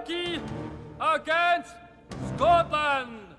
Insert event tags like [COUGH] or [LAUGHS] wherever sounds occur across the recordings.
Turkey against Scotland.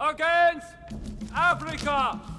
Against Africa.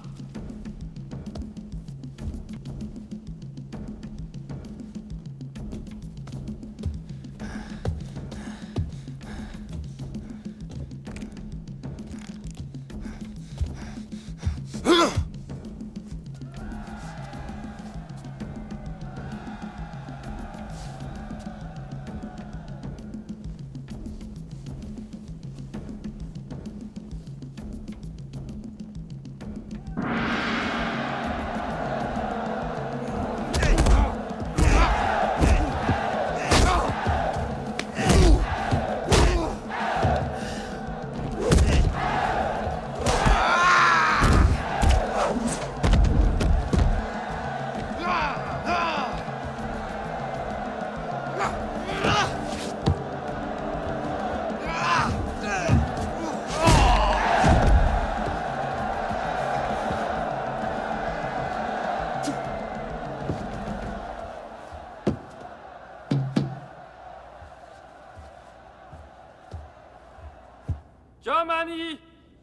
Germany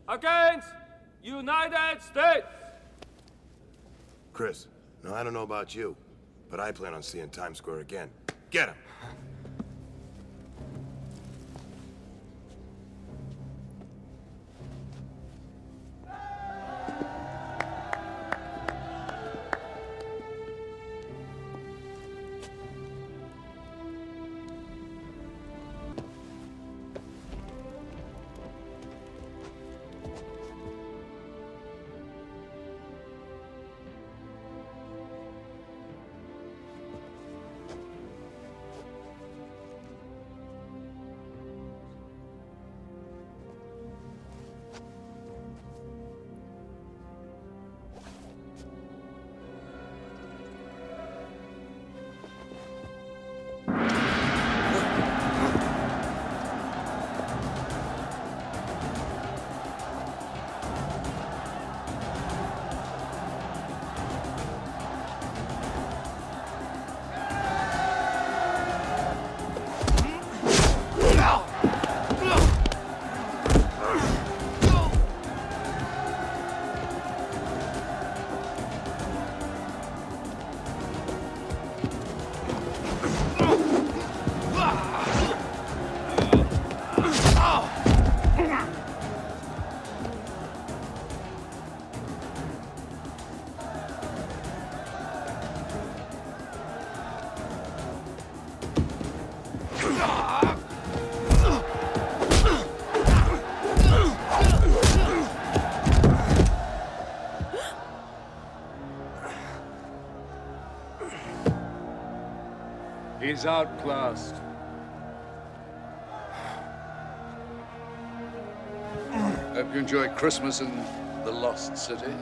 against United States. Chris, now I don't know about you, but I plan on seeing Times Square again. Get him! [LAUGHS] He's outclassed. Hope you enjoy Christmas in the Lost City.